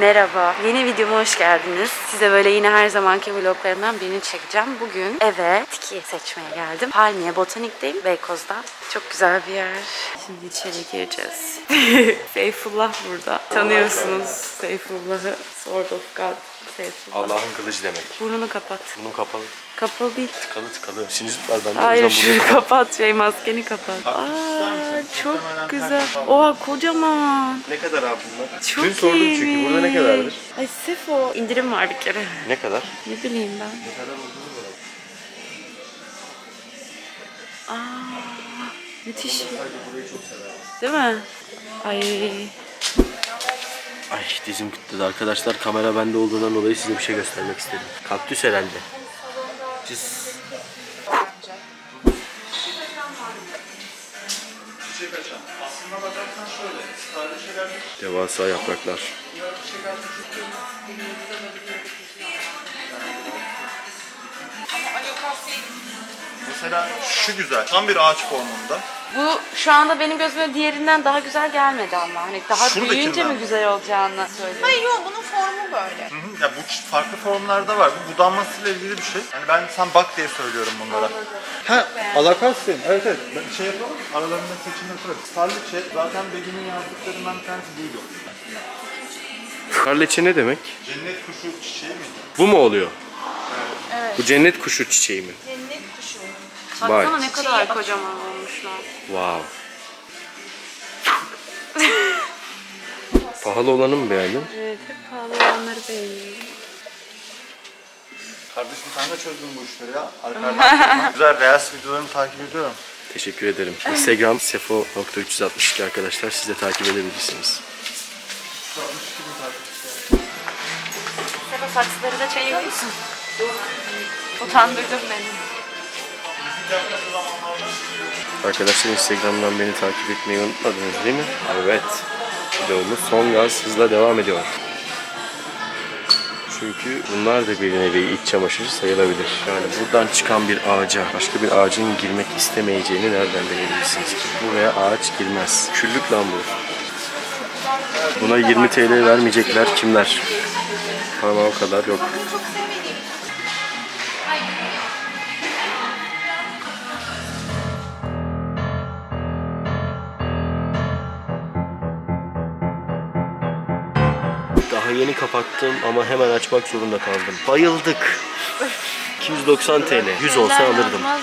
Merhaba, yeni videoma hoş geldiniz. Size böyle yine her zamanki vloglarımdan birini çekeceğim. Bugün eve bitki seçmeye geldim. Palmiye Botanik'teyim, Beykoz'da. Çok güzel bir yer. Şimdi içeri gireceğiz. Seyfullah burada. Tanıyorsunuz Seyfullah'ı. Sword of God. Seyfullah. Allah'ın kılıcı demek. Burnunu kapat. Bunun kapalı. Kapalı değil. Tıkalı tıkalı. Sinüzit var bende. Hayır o şunu kapat şey maskeni kapat. Aa çok güzel. Oha kocaman. bunu- Ne kadar abi bunlar? Çok Dün sordum çünkü. Burada ne kadardır? Ay Sefo. İndirim var bir kere. Ne kadar? Ne bileyim ben. Aa, müthiş. Değil mi? Ay. Ay dizim kıtladı arkadaşlar. Kamera bende olduğundan dolayı size bir şey göstermek istedim. Kaktüs herhalde. Cız. Devasa yapraklar. Mesela şu güzel. Tam bir ağaç formunda. Bu şu anda benim gözüme diğerinden daha güzel gelmedi ama. Hani daha Şuradakinden. büyüyünce mi güzel olacağını söylüyor. Hayır yok bunun formu böyle. Hı hı. Ya bu farklı formlarda var. Bu budanmasıyla ilgili bir şey. Hani ben sen bak diye söylüyorum bunlara. Ha, alakasın. Evet evet. Ben şey yapalım. Aralarında seçim yaparız. Starlıçe zaten Begin'in yazdıklarından bir tanesi buydu. Karleçe ne demek? Cennet kuşu çiçeği miydi? Bu mu oluyor? Bu cennet kuşu çiçeği mi? Baksana ne kadar kocaman olmuşlar. Wow. Pahalı olanı mı beğendin? Evet, hep pahalı olanları beğeniyorum. Kardeşim sen de çözdün bu işleri ya. Arkadan. Güzel Reels videolarını takip ediyorum. Teşekkür ederim. Instagram sefo.362 arkadaşlar. Siz de takip edebilirsiniz. Sefa saksıları da çekiyor musun? Utandırdın beni. Arkadaşlar Instagram'dan beni takip etmeyi unutmadınız değil mi? Evet. Videomuz son gaz hızla devam ediyor. Çünkü bunlar da bir nevi iç çamaşırı sayılabilir. Yani buradan çıkan bir ağaca başka bir ağacın girmek istemeyeceğini nereden bilebilirsiniz ki? Buraya ağaç girmez. Küllük lan bu. Buna 20 TL vermeyecekler kimler? Parmağı o kadar yok. Kapattım ama hemen açmak zorunda kaldım. Bayıldık. 290 TL. 100 olsa alırdım. Mı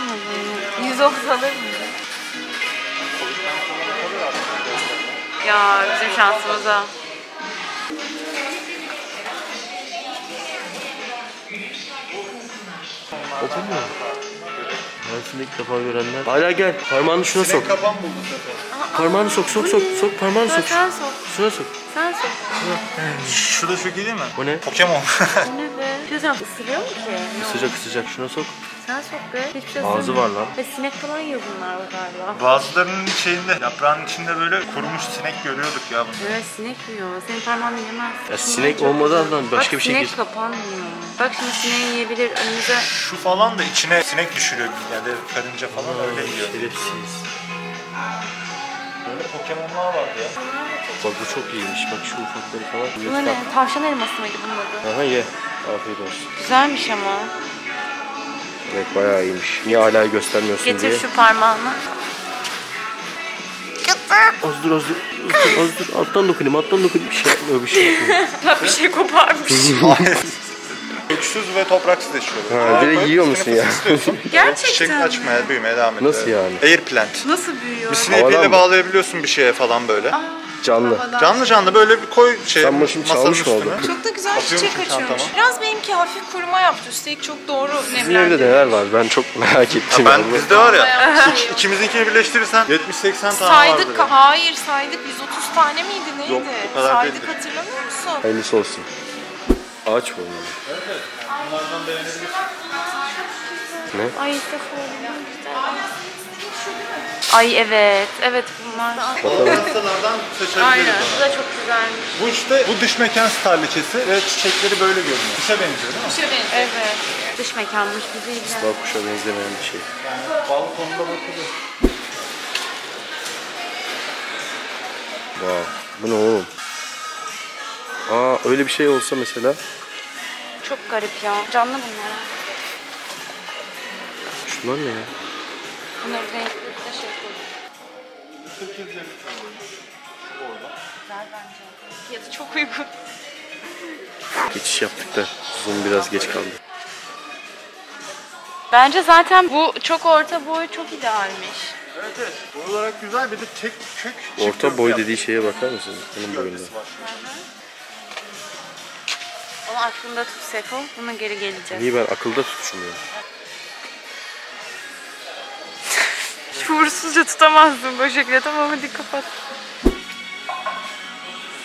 bunu? 190 alır mı? Ya bizim şansımıza. O bu mu? Hayatımda ilk defa görenler. Hala gel. Parmağını şuna sok. Kapan buldu sefer. Parmağını sok sok sok. Sok parmağını sok. Sen sok. Şuna sok. Sen sok. Şu da çok iyi değil mi? Bu ne? Pokemon. Bu ne şey diyeceğim, ısırıyor mu ki? Sıcak sıcak şuna sok. Sen sok be. Hiçbir şey Ağzı var lan. Ve sinek falan yiyor bunlar galiba. Bazılarının şeyinde, yaprağın içinde böyle kurumuş sinek görüyorduk ya bunu. Evet sinek yiyor. Senin parmağını yemez. Ya sinek olmadan lan başka Bak, bir şey sinek gir. kapanmıyor. Bak şimdi sineği yiyebilir önümüze. Şu falan da içine sinek düşürüyor yani karınca falan öyle yiyor. Şerefsiz. Böyle Pokemon'lar vardı ya. Bak bu çok iyiymiş. Bak şu ufakları falan. Bu ne? Tavşan elması mıydı bunun adı? Aha ye. Afiyet olsun. Güzelmiş ama. Evet bayağı iyiymiş. Niye hala göstermiyorsun diye. Getir şu parmağını. Az dur az dur. Az dur. Alttan dokunayım alttan dokunayım. Bir şey yapmıyor bir şey yapmıyor. bir şey koparmış. Köksüz ve topraksız yaşıyor. Ha, direkt yiyor musun ya? Çiçek Gerçekten. açmaya, büyümeye devam ediyor. Nasıl yani? Air plant. Nasıl büyüyor? Sineği ipiyle mı? bağlayabiliyorsun bir şeye falan böyle. Canlı. Canlı canlı böyle bir koy şey Sen şimdi masanın çalmış mı üstüne. oldun? Çok da güzel Atıyormuşum çiçek açıyormuş. çantama. Biraz benimki hafif kuruma yaptı. Üstelik çok doğru Sizin evde nemlendirdi. neler var? Ben çok merak ettim. Ben yani. bizde var ya. Bayağı şey ikimizinkini birleştirirsen 70-80 tane Saydık, vardır. hayır saydık. 130 tane miydi neydi? Yok, o kadar saydık değildi. hatırlamıyor musun? Hayırlısı olsun. Ağaç mı beğenebilirsin. Ay Sefo güzel. Ay evet. Evet bunlar. Hastalardan seçebiliriz Aynen. Bu da çok güzelmiş. Bu işte bu dış mekan starliçesi ve çiçekleri böyle görünüyor. Kuşa benziyor değil mi? Kuşa benziyor. Evet. Dış mekanmış bizi ilgilen. Daha kuşa benzemeyen bir şey. Balkonda bakılır. Wow. Bu ne oğlum? Aa öyle bir şey olsa mesela. Çok garip ya. Canlı bunlar. Şunlar ne ya? Bunları renkli de şey koydum. Güzel bence. Fiyatı çok uygun. Geçiş yaptık da zoom biraz geç kaldı. Bence zaten bu çok orta boy çok idealmiş. Evet evet. Boy olarak güzel bir de tek kök. Orta boy dediği şeye bakar mısın? Onun boyunda. Ama aklında tut Sefo. Buna geri geleceğiz. Niye ben akılda tutuşmuyorum? Şuursuzca tutamazsın böyle şekilde. Tamam hadi kapat.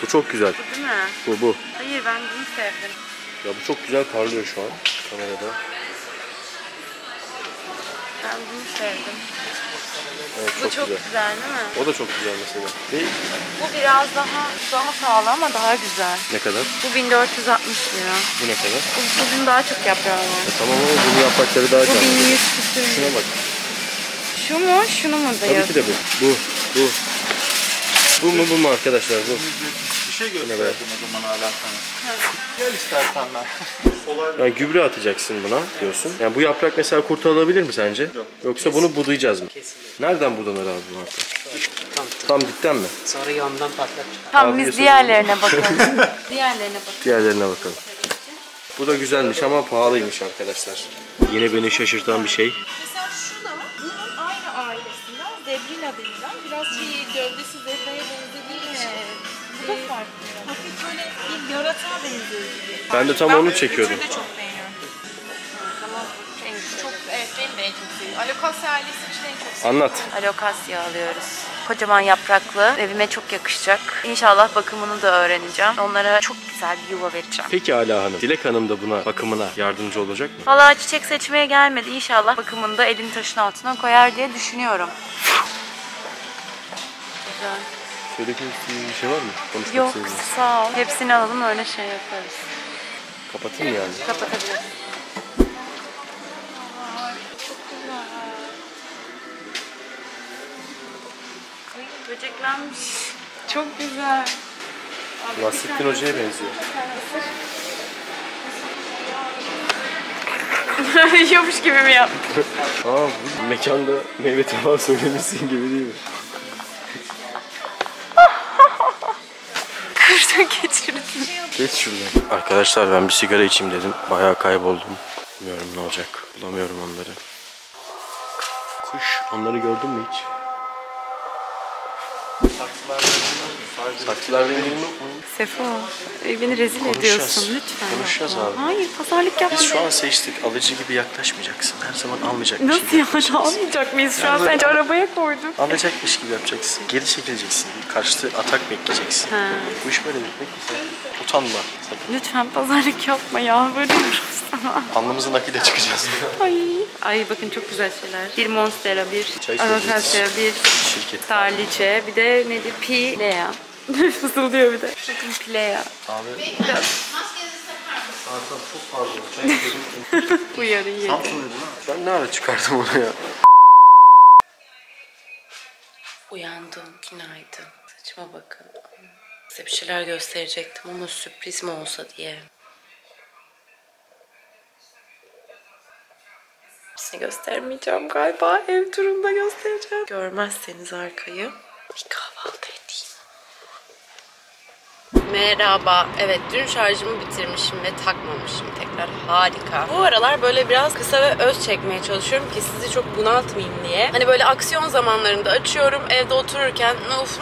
Bu çok güzel. Değil mi? Bu bu. Hayır ben bunu sevdim. Ya bu çok güzel parlıyor şu an kamerada. Ben bunu sevdim. Evet Bu çok, çok güzel. güzel değil mi? O da çok güzel mesela. Ve Bu biraz daha daha pahalı ama daha güzel. ne kadar? Bu 1460 lira. Bu ne kadar? Bu, bugün daha çok yaprağı var. E tamam ama bunun yaprakları daha Bu canlı. 1100 küsür. Şuna bak. Şu mu? Şunu mu da Tabii ki de bu. Bu. Bu. Bu mu bu mu arkadaşlar bu? Bir şey gösterdim o zaman hala sana. Gel istersen ben. Yani gübre atacaksın buna diyorsun. Yani bu yaprak mesela kurtarılabilir mi sence? Yok. Yoksa bunu budayacağız mı? Nereden budanır abi bu yaprak? Tam Tam dipten mi? sonra yandan patlat. Tamam biz diğerlerine bakalım. diğerlerine bakalım. Diğerlerine bakalım. Bu da güzelmiş ama pahalıymış arkadaşlar. Yine beni şaşırtan bir şey. Mesela Zebrina denilen biraz şey gövdesi zebraya benzediği için. Bu da farklı. Hafif böyle bir yaratığa benziyor gibi. Ben de tam Ben onu çekiyordum. üçünü de çok beğeniyorum. Çok, evet benim de en çok sevdiğim. Alokasya ailesi için en çok sevdiğim. Anlat. Alokasya alıyoruz. Kocaman yapraklı. Evime çok yakışacak. İnşallah bakımını da öğreneceğim. Onlara çok güzel bir yuva vereceğim. Peki Ala Hanım, Dilek Hanım da buna bakımına yardımcı olacak mı? Valla çiçek seçmeye gelmedi. İnşallah bakımını da elin taşın altına koyar diye düşünüyorum. Güzel. Söylemek istediğiniz bir şey var mı? Konuşmak Yok istediğiniz. sağ ol. Hepsini alalım öyle şey yaparız. Kapatayım yani. Kapatabiliriz. Böceklenmiş. Çok güzel. Nasrettin Hoca'ya benziyor. Yiyormuş gibi mi yap? Aa bu mekanda meyve tabağı söylemişsin gibi değil mi? Geç şuradan. Arkadaşlar ben bir sigara içeyim dedim. Bayağı kayboldum. Bilmiyorum ne olacak. Bulamıyorum onları. Kuş. Onları gördün mü hiç? Saksılarda indirim yok mu? Sefo, beni rezil ediyorsun lütfen. Konuşacağız yapma. abi. Hayır, pazarlık yapma. Biz şu an seçtik. Alıcı gibi yaklaşmayacaksın. Her zaman almayacakmış Nasıl gibi. yani almayacak mıyız şu an? Sence arabaya koyduk. Alacakmış gibi yapacaksın. Geri çekileceksin. Karşıtı atak bekleyeceksin. Ha. Bu iş böyle bitmek mi? Utanma. Sakın. Lütfen pazarlık yapma ya. Böyle sana. Alnımızı nakide çıkacağız. Ay. Ay bakın çok güzel şeyler. Bir Monstera, bir Çay bir Şirket. Tarliçe, bir de nedir? Pilea. Fısıldıyor bir de. Bakın Pilea. Abi. Biraz Hakan çok pardon. İçiyordum. uyarı yedi. Değil mi? ben ne ara çıkardım onu ya? Uyandım. Günaydın. Saçıma bakın. Size bir şeyler gösterecektim ama sürpriz mi olsa diye. Size göstermeyeceğim galiba. Ev turunda göstereceğim. Görmezseniz arkayı. Bir kahvaltı edeyim. Merhaba. Evet dün şarjımı bitirmişim ve takmamışım tekrar. Harika. Bu aralar böyle biraz kısa ve öz çekmeye çalışıyorum ki sizi çok bunaltmayayım diye. Hani böyle aksiyon zamanlarında açıyorum. Evde otururken of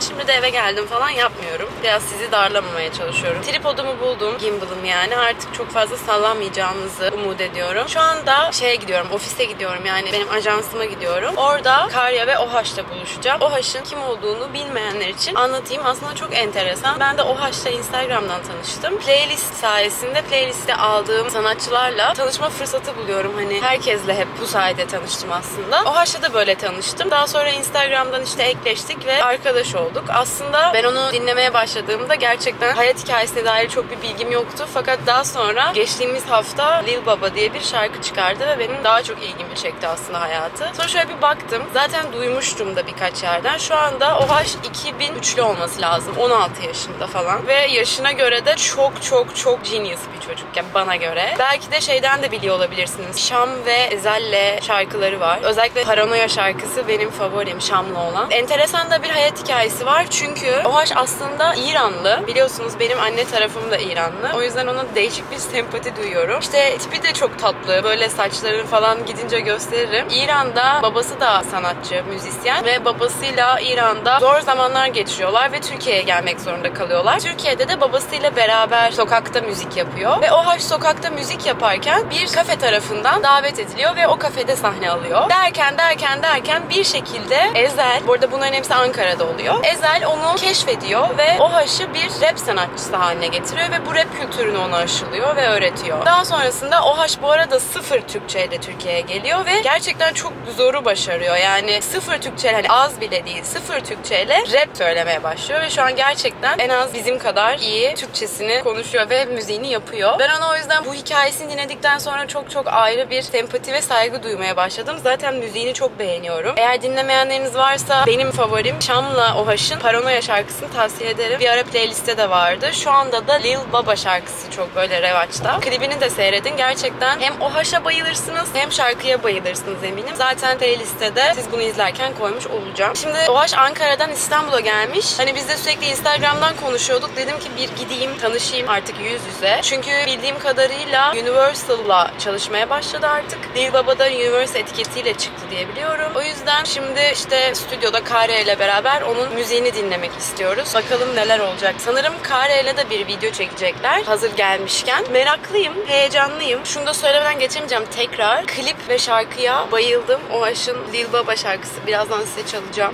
şimdi de eve geldim falan yapmıyorum. Biraz sizi darlamamaya çalışıyorum. Tripodumu buldum. Gimbal'ım yani. Artık çok fazla sallamayacağınızı umut ediyorum. Şu anda şeye gidiyorum. Ofise gidiyorum. Yani benim ajansıma gidiyorum. Orada Karya ve OHAŞ'la buluşacağım. OHAŞ'ın kim olduğunu bilmeyenler için anlatayım. Aslında çok enteresan. Ben de OHAŞ'la Instagram'dan tanıştım. Playlist sayesinde playliste aldığım sanatçılarla tanışma fırsatı buluyorum. Hani herkesle hep bu sayede tanıştım aslında. OHAŞ'la da böyle tanıştım. Daha sonra Instagram'dan işte ekleştik ve arkadaş olduk. Olduk. Aslında ben onu dinlemeye başladığımda gerçekten hayat hikayesine dair çok bir bilgim yoktu. Fakat daha sonra geçtiğimiz hafta Lil Baba diye bir şarkı çıkardı ve benim daha çok ilgimi çekti aslında hayatı. Sonra şöyle bir baktım. Zaten duymuştum da birkaç yerden. Şu anda OH 2003'lü olması lazım. 16 yaşında falan. Ve yaşına göre de çok çok çok genius bir çocuk. Yani bana göre. Belki de şeyden de biliyor olabilirsiniz. Şam ve Ezel'le şarkıları var. Özellikle Paranoya şarkısı benim favorim Şam'la olan. Enteresan da bir hayat hikayesi var. Çünkü OH aslında İranlı. Biliyorsunuz benim anne tarafım da İranlı. O yüzden ona değişik bir sempati duyuyorum. İşte tipi de çok tatlı. Böyle saçlarını falan gidince gösteririm. İran'da babası da sanatçı, müzisyen ve babasıyla İran'da zor zamanlar geçiriyorlar ve Türkiye'ye gelmek zorunda kalıyorlar. Türkiye'de de babasıyla beraber sokakta müzik yapıyor ve OH sokakta müzik yaparken bir kafe tarafından davet ediliyor ve o kafede sahne alıyor. Derken derken derken bir şekilde Ezel, bu arada bunların hepsi Ankara'da oluyor. Ezel onu keşfediyor ve OH'ı bir rap sanatçısı haline getiriyor ve bu rap kültürünü ona aşılıyor ve öğretiyor. Daha sonrasında OH bu arada sıfır Türkçe ile Türkiye'ye geliyor ve gerçekten çok zoru başarıyor. Yani sıfır Türkçe hani az bile değil sıfır Türkçe ile rap söylemeye başlıyor ve şu an gerçekten en az bizim kadar iyi Türkçesini konuşuyor ve müziğini yapıyor. Ben ona o yüzden bu hikayesini dinledikten sonra çok çok ayrı bir sempati ve saygı duymaya başladım. Zaten müziğini çok beğeniyorum. Eğer dinlemeyenleriniz varsa benim favorim Şam'la OH'ın Paranoya şarkısını tavsiye ederim. Bir ara playlistte de vardı. Şu anda da Lil Baba şarkısı çok böyle revaçta. Klibini de seyredin. Gerçekten hem OH'a bayılırsınız hem şarkıya bayılırsınız eminim. Zaten playlistte de siz bunu izlerken koymuş olacağım. Şimdi OH Ankara'dan İstanbul'a gelmiş. Hani biz de sürekli Instagram'dan konuşuyorduk. Dedim ki bir gideyim tanışayım artık yüz yüze. Çünkü bildiğim kadarıyla Universal'la çalışmaya başladı artık. Lil Baba da Universal etiketiyle çıktı diye biliyorum. O yüzden şimdi işte stüdyoda Kare ile beraber onun müziğini dinlemek istiyoruz. Bakalım neler olacak. Sanırım Kare ile de bir video çekecekler hazır gelmişken. Meraklıyım, heyecanlıyım. Şunu da söylemeden geçemeyeceğim tekrar. Klip ve şarkıya bayıldım. O aşın Lil Baba şarkısı. Birazdan size çalacağım.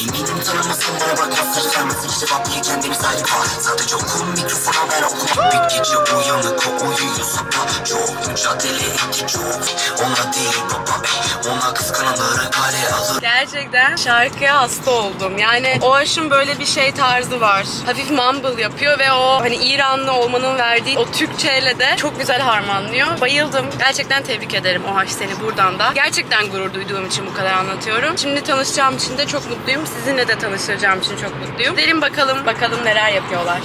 Gerçekten şarkıya hasta oldum. Yani o aşın böyle bir şey tarzı var. Hafif mumble yapıyor ve o hani İranlı olmanın verdiği o Türkçeyle de çok güzel harmanlıyor. Bayıldım. Gerçekten tebrik ederim o aş seni buradan da. Gerçekten gurur duyduğum için bu kadar anlatıyorum. Şimdi tanışacağım için de çok mutluyum. Sizinle de tanışacağım için çok mutluyum. Derin bakalım bakalım neler yapıyorlar.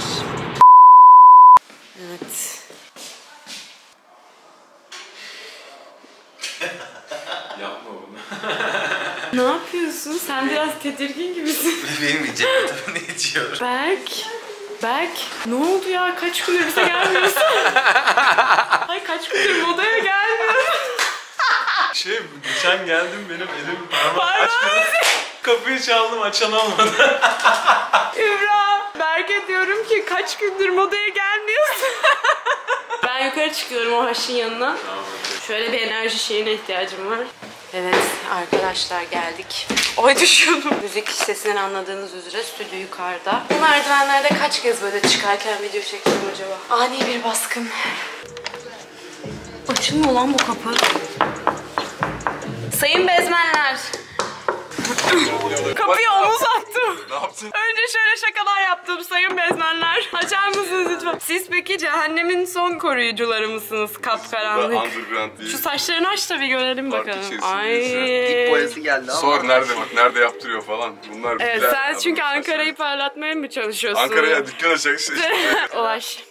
Evet. Yapma bunu. Ne yapıyorsun? Sen biraz tedirgin gibisin. Benim bir cebimde ne içiyorum? Berk. Berk. Ne oldu ya? Kaç gündür bize gelmiyorsun? Ay kaç gündür modaya gelmiyorsun? Şey geçen geldim benim elim parmak Parmağım açmadı. Kapıyı çaldım açan olmadı. Übra. Berk'e diyorum ki kaç gündür modaya gelmiyorsun? ben yukarı çıkıyorum o haşin yanına. Şöyle bir enerji şeyine ihtiyacım var. Evet arkadaşlar geldik. Oy düşüyordum. Müzik sesinden anladığınız üzere stüdyo yukarıda. Bu merdivenlerde kaç kez böyle çıkarken video çektim acaba? Ani bir baskın. Açılmıyor lan bu kapı. Sayın bezmenler. Kapıya omuz attım. ne yaptın? Önce şöyle şakalar yaptım sayın bezmenler. Açar mısınız lütfen? Siz peki cehennemin son koruyucuları mısınız kapkaranlık? Underground değil. Şu saçlarını aç da bir görelim Farklı bakalım. içerisinde Ay. ise. boyası geldi ama. Sor nerede bak nerede yaptırıyor falan. Bunlar Evet bilen sen adamlar. çünkü Ankara'yı parlatmaya mı çalışıyorsun? Ankara'ya dükkan açacaksın işte. Ulaş.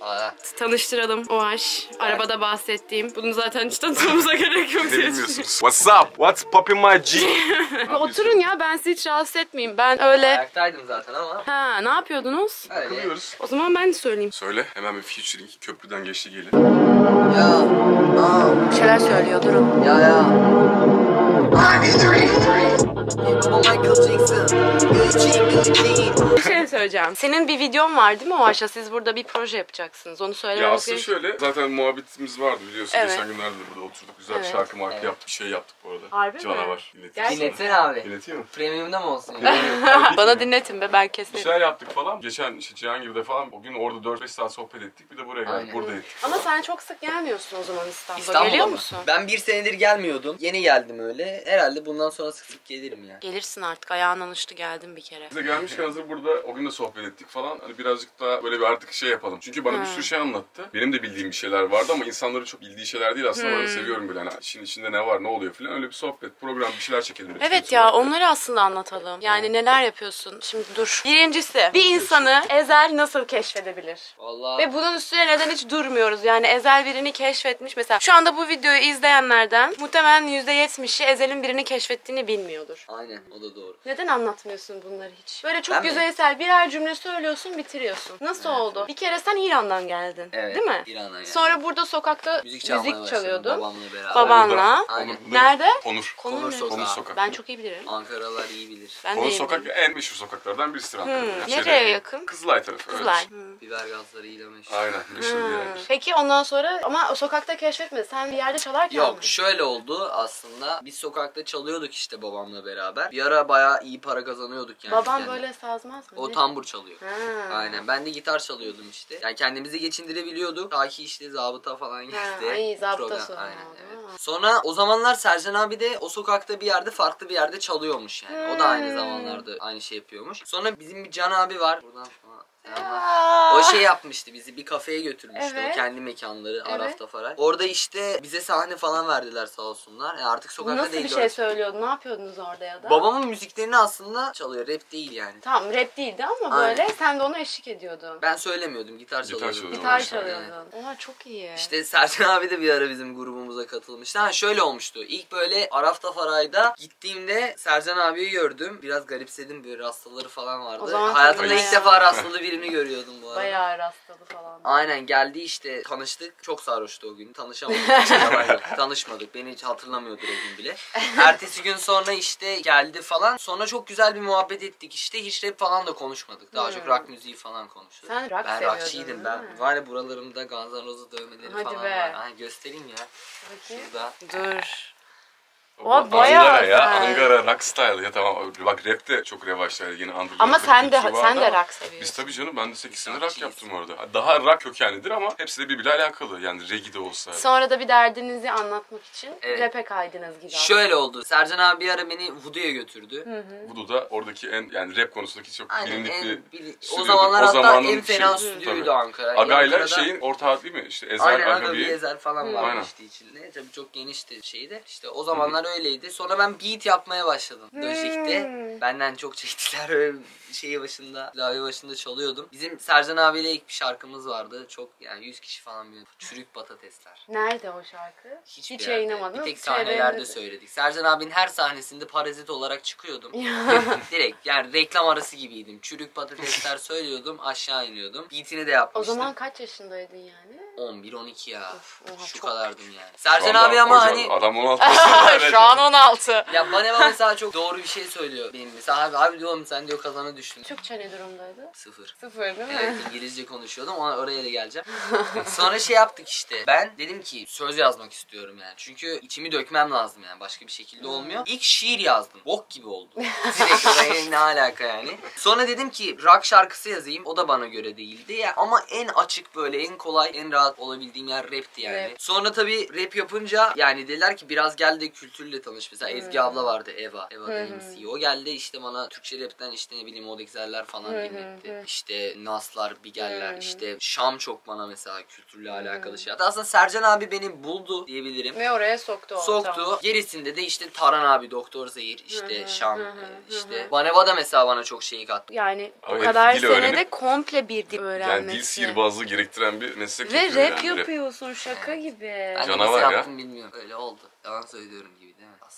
Aa, Tanıştıralım Oğaş. Arabada bahsettiğim. Bunu zaten hiç tanıtmamıza gerek yok bilmiyorsunuz? What's up? What's poppin my G? Oturun ya ben sizi hiç rahatsız etmeyeyim. Ben öyle... ayaktaydım zaten ama. Ha ne yapıyordunuz? Öyle. Takılıyoruz. O zaman ben de söyleyeyim. Söyle hemen bir featuring köprüden geçti gelin. Ya. Aa, Bir şeyler söylüyor durun. ya ya. Michael Bir şey söyleyeceğim. Senin bir videon var değil mi Oğaş'a? Siz burada bir proje yapacaksınız. Onu Ya söylememiz aslında gerek- şöyle zaten muhabbetimiz vardı biliyorsun. Evet. Geçen günlerde de burada oturduk. Güzel Evet. bir şarkı marka Evet. yaptık. Bir şey yaptık bu arada. Harbi mi? Canavar. Gerçekten. sana. Dinletsene abi. İleteyim mi? Premium'da mı olsun ya? Bana dinletin be ben Bir keserim. şeyler yaptık falan. Geçen işte Cihangir'de falan o gün orada 4-5 saat sohbet ettik. Bir de buraya geldik. Aynen. Burada ettik. Ama sen çok sık gelmiyorsun o zaman İstanbul'a. İstanbul'a Geliyor mı? musun? Ben bir senedir gelmiyordum. Yeni geldim öyle. Herhalde bundan sonra sık sık gelirim ya. Gelirsin artık ayağın alıştı geldim bir kere. Biz de gelmişken hazır burada o gün de sohbet ettik falan. Hani birazcık daha böyle bir artık şey yapalım. Çünkü bana bir sürü şey anlattı. Benim de bildiğim bir şeyler vardı ama insanların çok bildiği şeyler değil aslında. Ben de seviyorum böyle hani işin içinde ne var ne oluyor falan. Öyle bir sohbet, program bir şeyler çekelim. Evet ya onları aslında anlatalım. Yani neler yapıyorsun? Şimdi dur. Birincisi bir insanı Ezel nasıl keşfedebilir? Vallahi Ve bunun üstüne neden hiç durmuyoruz? Yani Ezel birini keşfetmiş. Mesela şu anda bu videoyu izleyenlerden muhtemelen %70'i Ezel'in birini keşfettiğini bilmiyordur. Aynen o da doğru. Neden anlatmıyorsun bunları hiç? Böyle çok Ben mi? yüzeysel birer cümle söylüyorsun bitiriyorsun. Nasıl oldu? Bir kere sen İran'dan geldin. Evet. Değil mi? İran'dan geldim. Sonra burada sokakta Müzik müzik, çalmaya başladım çalıyordun. babamla beraber. Babanla. Aynen. Nerede? Konur. Konur, Konur ne? Sokağı. Konur sokak. Ben çok iyi bilirim. Ankaralılar iyi bilir. Ben de Konur iyi sokak bilirim. en meşhur sokaklardan birisidir Ankara'da. Hmm, Yani nereye şeyde- yakın? Kızılay tarafı. Kızılay. Evet. Hı. Biber gazlarıyla meşhur. Aynen meşhur bir yer. Peki ondan sonra ama o sokakta keşfetmedin. Sen bir yerde çalarken Yok mi? şöyle oldu aslında. Biz sokakta çalıyorduk işte babamla beraber. Bir ara bayağı iyi para kazanıyorduk yani. Baban Yani. böyle sazmaz mı? O tambur çalıyor. Ha. Aynen. Ben de gitar çalıyordum işte. Yani kendimizi geçindirebiliyorduk. Ta ki işte zabıta falan gitti. ay, zabıta sonra Aynen, oldu. evet. Sonra o zamanlar Sercan abi de o sokakta bir yerde farklı bir yerde çalıyormuş yani. O da Hmm. aynı zamanlarda aynı şey yapıyormuş. Sonra bizim bir Can abi var. Buradan. Aa. O şey yapmıştı bizi bir kafeye götürmüştü Evet. o kendi mekanları Evet. Araf'ta falan. Orada işte bize sahne falan verdiler sağ olsunlar. Yani artık sokakta Nasıl değil. bir şey söylüyordun? Ne yapıyordunuz orada ya da? Babamın müziklerini aslında çalıyor. Rap değil yani. Tamam rap değildi ama Aynen. böyle sen de ona eşlik ediyordun. Ben söylemiyordum. Gitar Gitar çalıyordum. Gitar çalıyordun. Oha çok iyi. İşte Sercan abi de bir ara bizim grubumuza katılmıştı. Ha şöyle olmuştu. İlk böyle Arafta Faray'da gittiğimde Sercan abiyi gördüm. Biraz garipsedim böyle rastaları falan vardı. Hayatımda ilk defa rastalı birini görüyordum bu arada. Bayağı rastladı falan. Aynen geldi işte tanıştık. Çok sarhoştu o gün. Tanışamadık. Yok. Tanışmadık. Beni hiç hatırlamıyordur o gün bile. Ertesi gün sonra işte geldi falan. Sonra çok güzel bir muhabbet ettik işte. Hiç rap falan da konuşmadık. Daha çok rock müziği falan konuştuk. Hmm. Sen rock ben rockçıydım. Ben var ya buralarımda Guns N' Roses dövmeleri Hadi falan be. var. Ay, göstereyim ya. Bakayım. Şurada. Dur. O bayağı Angara ya. Angara rock style ya tamam. Bak rap de çok revaçtaydı yine underground Ama sen de sen de rock seviyorsun. Biz tabii canım ben de 8 sene rock yaptım orada. Daha rock kökenlidir ama hepsi de birbiriyle alakalı. Yani reggae de olsa. Sonra da bir derdinizi anlatmak için Evet. rap'e kaydınız gibi. Şöyle oldu. Sercan abi bir ara beni Voodoo'ya götürdü. Voodoo'da oradaki en yani rap konusundaki çok Aynen bilindik en, bir bili- o zamanlar O hatta zamanın en fena şeyi, stüdyoydu. Ankara. Aga'yla Ankara'da- şeyin ortağı değil mi? İşte Ezel, Aynen Aga Aga bir bir. ezel falan vardı Aynen. işte içinde. Tabii çok genişti şeyde. İşte o zamanlar öyleydi. Sonra ben beat yapmaya başladım. Logic'te. Benden çok çektiler. Şeyi başında, klavye başında çalıyordum. Bizim Sercan abiyle ilk bir şarkımız vardı. Çok yani 100 kişi falan biliyor. Çürük patatesler. Nerede o şarkı? Hiçbir Hiç yerde. yayınlamadınız. Bir tek sahnelerde söyledik. Sercan abinin her sahnesinde parazit olarak çıkıyordum. Direkt yani reklam arası gibiydim. Çürük patatesler söylüyordum, aşağı iniyordum. Beat'ini de O yapmıştım. zaman kaç yaşındaydın yani? 11-12 ya. oha, Şu çok kadardım yani. Sercan anda abi ama hocam, hani Adam 16 yaşında. Şu an 16. ya bana mesela çok doğru bir şey söylüyor benim. Mesela abi, abi diyorum sen diyor kazana düştün. Türkçe ne durumdaydı? Sıfır. Sıfır değil mi? Evet İngilizce konuşuyordum ona oraya da geleceğim. Sonra şey yaptık işte. Ben dedim ki söz yazmak istiyorum yani. Çünkü içimi dökmem lazım yani. Başka bir şekilde olmuyor. İlk şiir yazdım. Bok gibi oldu. Direkt oraya ne alaka yani. Sonra dedim ki rock şarkısı yazayım. O da bana göre değildi. Ya, ama en açık böyle en kolay en rahat olabildiğim yer rapti yani. Rap. Sonra tabii rap yapınca yani dediler ki biraz gel de kültürle tanış. Mesela Ezgi abla vardı Eva. Eva MC. O geldi işte bana Türkçe rapten işte ne bileyim Odexer'ler falan dinletti. İşte Naslar, Bigeller, işte Şam çok bana mesela kültürle alakalı şey. Hatta aslında Sercan abi beni buldu diyebilirim. Ve oraya soktu o. Soktu. Tamam. Gerisinde de işte Taran abi, Doktor Zehir, işte Şam, e, işte Baneva da mesela bana çok şey kattı. Yani o kadar senede öğrenip- komple bir dil öğrenmesi. Yani dil sihirbazlığı gerektiren bir meslek Ve rap yani. yapıyorsun şaka gibi. Ben de Canavar ya. yaptım bilmiyorum. Öyle oldu. Yalan söylüyorum gibi?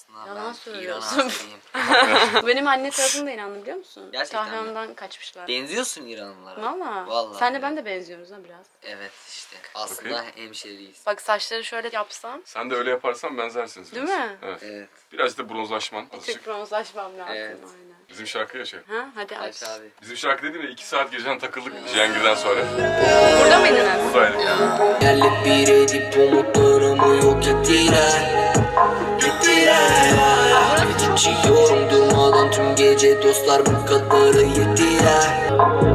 Aslında Yalan ben İran söylüyorsun. askeriyim. Benim anne tarafım da İranlı biliyor musun? Gerçekten mi? Tahran'dan kaçmışlar. Benziyorsun İranlılara. Valla. Vallahi. Sen de ben de benziyoruz ha biraz. Evet işte. Aslında hemşeriyiz. Bak saçları şöyle yapsam. Sen de öyle yaparsan benzersiniz. Değil biraz. mi? Evet. Evet. Biraz da bronzlaşman azıcık. bronzlaşmam lazım Evet. aynen. Bizim şarkı yaşa. Ha hadi aç. Aç abi. Bizim şarkı dediğim ya 2 saat geceden takıldık Cihangir'den sonra. Burada mıydınız? Buradaydık. Yerle bir edip umutlarımı yok ettiler Ettiler İçiyorum durmadan tüm gece dostlar bu kadarı yetirer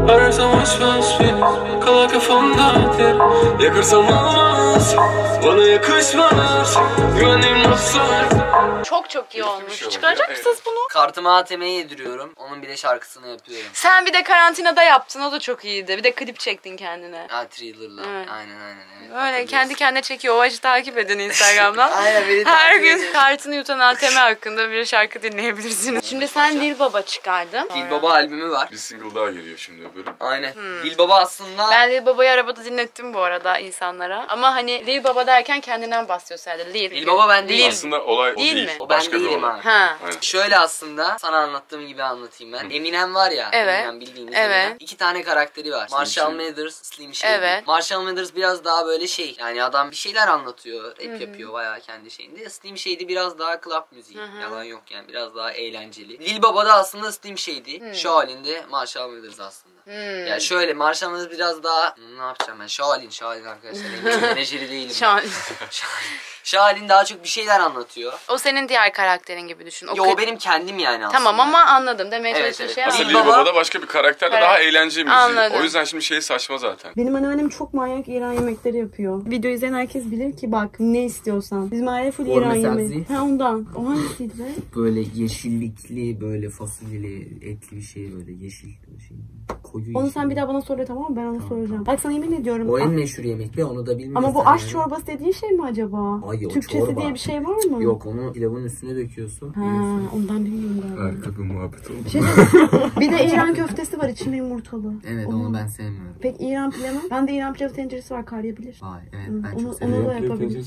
Ararsam açmaz beni Kala kafamda ter Yakarsam olmaz Bana yakışmaz Güvenliğim olsa Çok çok iyi olmuş. şey Çıkaracak ya, mısınız bunu? Kartımı ATM'ye yediriyorum. Onun bir de şarkısını yapıyorum. Sen bir de karantinada yaptın. O da çok iyiydi. Bir de klip çektin kendine. Ha Thriller'la. Evet. Aynen aynen. Evet, Böyle hatırlıyorsun. kendi kendine çekiyor. O acı takip edin Instagram'dan. Aynen beni Her takip gün edin. kartını yutan ATM hakkında bir şarkı dinleyebilirsiniz. Şimdi sen Lil Baba çıkardın. Dil Baba albümü var. Bir single daha geliyor şimdi öbürü. Aynen. Dil Baba aslında Ben Lil Baba'yı arabada dinlettim bu arada insanlara. Ama hani Lil Baba derken kendinden bahsediyor sadece. Lil. Lil Baba ben değilim. Lil. Aslında olay o Değil değil. mi? o ben Başka değilim. Ha. Aynen. Şöyle aslında sana anlattığım gibi anlatayım ben. Eminem var ya. Evet. Eminem bildiğiniz Evet. Eminem. İki tane karakteri var. Marshall Shady. Mathers, Slim Shady. Evet. Marshall Mathers biraz daha böyle şey. Yani adam bir şeyler anlatıyor. Rap yapıyor bayağı kendi şeyinde. Slim Shady biraz daha club müziği. Yalan yok yani. Biraz daha eğlenceli. Lil Baba da aslında Slim Shady. Şu halinde Marshall Mathers aslında. Hmm. Yani şöyle Marshall Mathers biraz daha Hmm, ne yapacağım ben? Şahalin, Şahalin arkadaşlar. En menajeri değilim. Şu an. Şahalin. Şahalin daha çok bir şeyler anlatıyor. O senin diğer karakterin gibi düşün. O Yo o benim kendim yani aslında. Tamam ama anladım. Demeye Evet, çalıştığın evet. şey Aslında. Lil Baba- Baba'da başka bir karakterle Evet. daha eğlence müziği. Anladım. O yüzden şimdi şey saçma zaten. Benim anneannem çok manyak İran yemekleri yapıyor. Video izleyen herkes bilir ki bak ne istiyorsan. Bizim aile full İran yemeği. Ha ondan. O hangisiydi be? Böyle yeşillikli böyle fasulyeli etli bir şey böyle yeşil bir şey. Koyu Onu sen bir daha bana söyle tamam mı? Ben onu soracağım. Bak sana yemin ediyorum. O en Ah, meşhur yemek be onu da bilmiyorsun. Ama bu aş yani. çorbası dediğin şey mi acaba? Ay, o Türkçesi çorba. diye bir şey var mı? Yok onu pilavın üstüne döküyorsun. Ha, ondan bilmiyorum galiba. Harika bir muhabbet oldu. Şey bir de İran köftesi var içinde yumurtalı. Evet onu ben sevmiyorum. Peki İran pilavı? Ben de İran pilavı tenceresi var karyabilir. Vay evet Hı, ben onu, çok onu seviyorum. da yapabilir.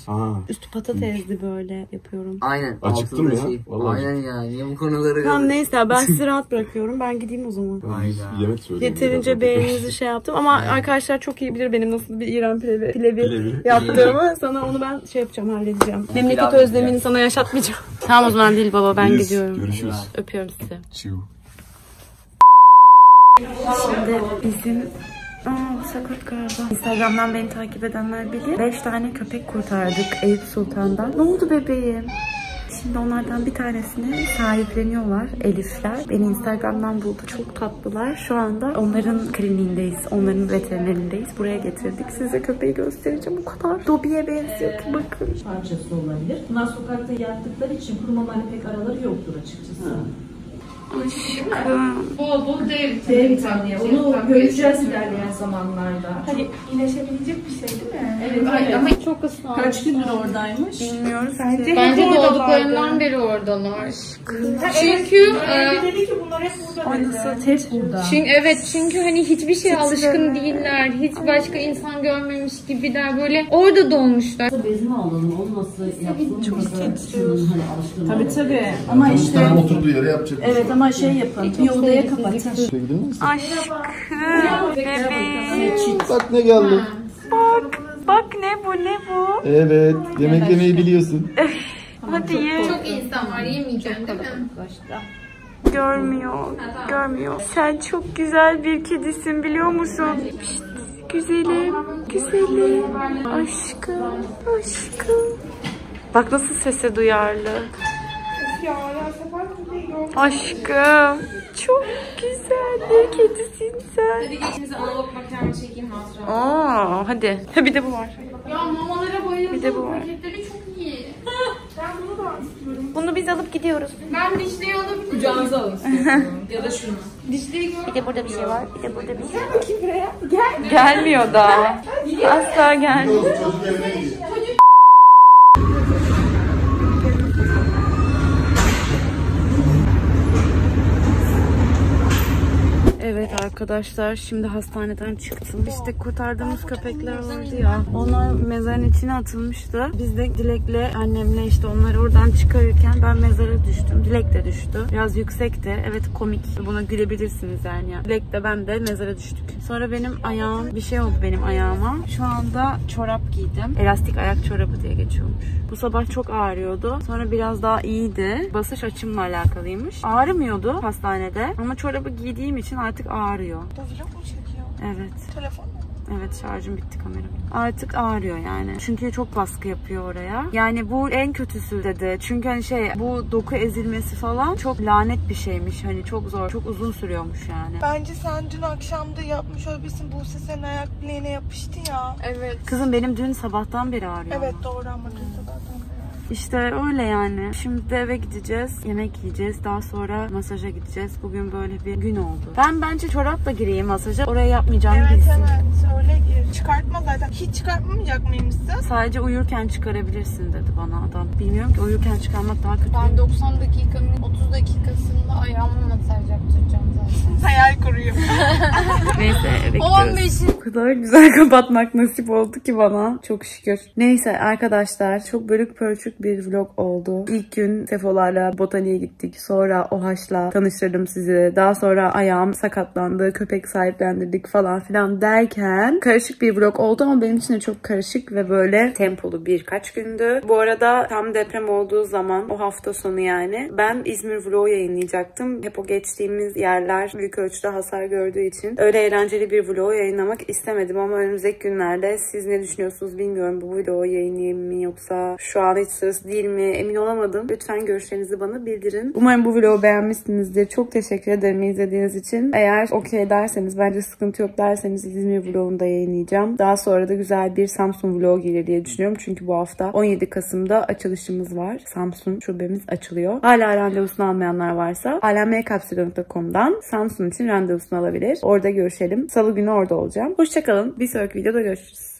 Üstü patatesli böyle yapıyorum. Aynen. Acıktım ya, Şey. vallahi Aynen ya. Niye bu konuları Tamam neyse ben sizi rahat bırakıyorum. Ben gideyim o zaman. Hayda. Yemek söyledim. Yeterince beğeninizi şey yaptım ama arkadaşlar çok iyi bilir benim nasıl bir İran pilavı, pilavı, Pilavı. yaptığımı. Sana onu ben şey yapacağım, halledeceğim. Memleket özlemini güzel. sana yaşatmayacağım. Tamam o zaman değil baba ben Biz gidiyorum. Görüşürüz. Öpüyorum sizi. Çiu. Şimdi bizim Aa, sakat galiba. Instagram'dan beni takip edenler bilir. 5 tane köpek kurtardık Eyüp Sultan'dan. Ne oldu bebeğim? Şimdi onlardan bir tanesini sahipleniyorlar Elifler. Beni Instagram'dan buldu. Çok tatlılar. Şu anda onların kliniğindeyiz. Onların veterinerindeyiz. Buraya getirdik. Size köpeği göstereceğim. O kadar Dobby'ye benziyor ki bakın. parçası olabilir. Bunlar sokakta yattıkları için kurumamayla pek araları yoktur açıkçası. Bol bol D D vitamini. Onu göreceğiz ilerleyen zamanlarda. Hani iyileşebilecek bir şey değil mi? Evet, evet. Ama çok ısrar. Kaç gündür oradaymış? Bilmiyoruz. Bence, Bence doğduklarından beri oradalar. Çünkü e, dedi ki bunlar hep burada tek burada. çünkü evet çünkü hani hiçbir şeye alışkın değiller. Hiç başka insan görmemiş gibiler. Böyle orada doğmuşlar. Bezini alalım. Onu nasıl yapsın? Çok titriyoruz. Hani alışkın Tabii tabii. Ama işte oturduğu yere yapacak. evet ama şey yapın. Bir odaya kapatın. Mi? Aşkım. Bebeğim. Bak ne geldi. Bak ne bu ne bu? Evet. Yemek yemeyi biliyorsun. Hadi ye. Çok insan var yemeyeceğim değil mi? Görmüyor. Görmüyor. Sen çok güzel bir kedisin biliyor musun? Pişt, güzelim. Güzelim. Aşkım. Aşkım. Bak nasıl sesi duyarlı. Aşkım. Çok güzel bir kedisin sen. Hadi geçinize analog makarna çekeyim hatıra. Aa, hadi. Ha, bir de bu var. Ya mamalara bayıldım. Bir de bu var. Paketleri çok iyi. Bunu biz alıp gidiyoruz. Ben dişliği alabilirim. Kucağınıza alın. ya da şunu. Dişliği gör. Bir de burada bir şey var. Bir de burada bir şey var. Kim buraya? Gel. Gelmiyor daha. Asla gelmiyor. Arkadaşlar şimdi hastaneden çıktım. İşte kurtardığımız köpekler vardı ya. Onlar mezarın içine atılmıştı. Biz de Dilek'le annemle işte onları oradan çıkarırken ben mezara düştüm. Dilek de düştü. Biraz yüksekti. Evet komik. Buna gülebilirsiniz yani. Dilek de ben de mezara düştük. Sonra benim ayağım bir şey oldu benim ayağıma. Şu anda çorap giydim. Elastik ayak çorabı diye geçiyormuş. Bu sabah çok ağrıyordu. Sonra biraz daha iyiydi. Basış açımla alakalıymış. Ağrımıyordu hastanede. Ama çorabı giydiğim için artık ağrıyor. Evet. Evet şarjım bitti kameramın. Artık ağrıyor yani. Çünkü çok baskı yapıyor oraya. Yani bu en kötüsü dedi. Çünkü hani şey bu doku ezilmesi falan çok lanet bir şeymiş. Hani çok zor, çok uzun sürüyormuş yani. Bence sen dün akşam da yapmış olabilirsin. Buse senin ayak bileğine yapıştı ya. Evet. Kızım benim dün sabahtan beri ağrıyor. Evet doğru ama dün. İşte öyle yani. Şimdi de eve gideceğiz. Yemek yiyeceğiz. Daha sonra masaja gideceğiz. Bugün böyle bir gün oldu. Ben bence çorapla gireyim masaja. Oraya yapmayacağım Evet gitsin. evet öyle gir. Çıkartma zaten. Hiç çıkartmayacak mıymışsın? Sadece uyurken çıkarabilirsin dedi bana adam. Bilmiyorum ki uyurken çıkarmak daha kötü. Ben 90 dakikanın 30 dakikasında ayağımı masaj yaptıracağım zaten. Hayal kuruyor. Neyse eve 15'in O kadar güzel kapatmak nasip oldu ki bana. Çok şükür. Neyse arkadaşlar çok bölük pörçük bir vlog oldu. İlk gün Sefolarla botaniğe gittik. Sonra Ohaş'la tanıştırdım sizi. Daha sonra ayağım sakatlandı. Köpek sahiplendirdik falan filan derken karışık bir vlog oldu ama benim için de çok karışık ve böyle tempolu birkaç gündü. Bu arada tam deprem olduğu zaman o hafta sonu yani ben İzmir vlogu yayınlayacaktım. Hep o geçtiğimiz yerler büyük ölçüde hasar gördüğü için öyle eğlenceli bir vlog yayınlamak istemedim ama önümüzdeki günlerde siz ne düşünüyorsunuz bilmiyorum bu vlogu yayınlayayım mı yoksa şu an hiç sırası değil mi emin olamadım. Lütfen görüşlerinizi bana bildirin. Umarım bu vlogu beğenmişsinizdir. Çok teşekkür ederim izlediğiniz için. Eğer okey derseniz bence sıkıntı yok derseniz İzmir vlogunu da yayınlayacağım. Daha sonra da güzel bir Samsung vlog gelir diye düşünüyorum. Çünkü bu hafta 17 Kasım'da açılışımız var. Samsung şubemiz açılıyor. Hala randevusunu almayanlar varsa alemekapsülü.com'dan Samsung için randevusunu alabilir. Orada görüşelim. Salı günü orada olacağım. Hoşçakalın. Bir sonraki videoda görüşürüz.